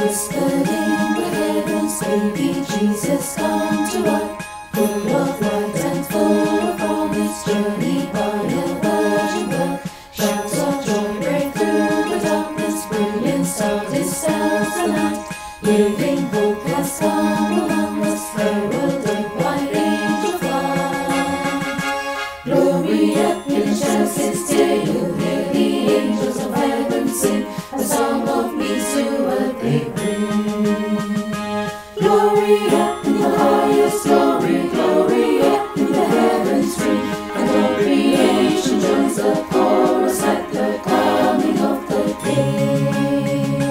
whispered in the heaven's baby Jesus come to us, full of light and full of promise, journey by a virgin birth. Shouts of joy break through the darkness, brilliant stars dispels the night, living hope has come Gloria in the highest glory, in the heavens ring, and all creation joins the chorus at the coming of the King.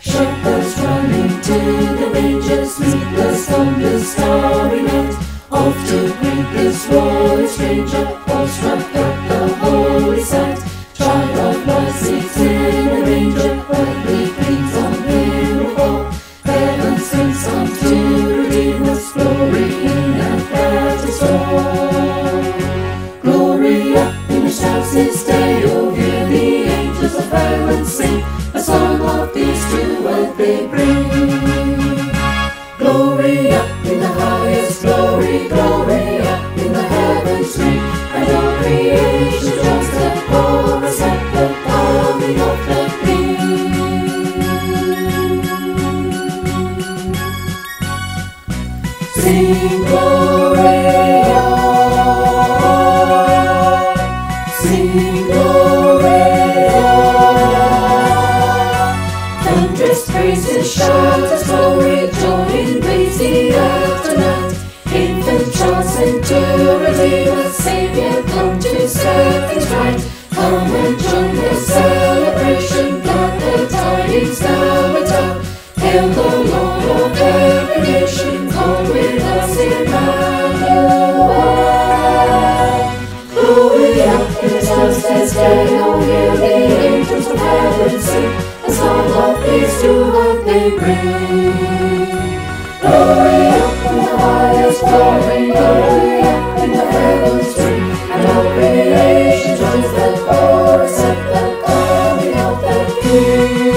Shepherds running to the mangers meet the starry night. Off to greet this royal stranger, this day, oh hear the angels of heaven sing, a song of peace to earth they bring. Gloria in the highest glory, Gloria in the heavens ring, and all creation joins the chorus at the coming of the King. Sing Gloria, Thunderous praises shout as glory, to earth they bring. Gloria in the highest glory, Gloria in the heavens ring, and all creation joins the chorus at the coming of the King.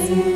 Sing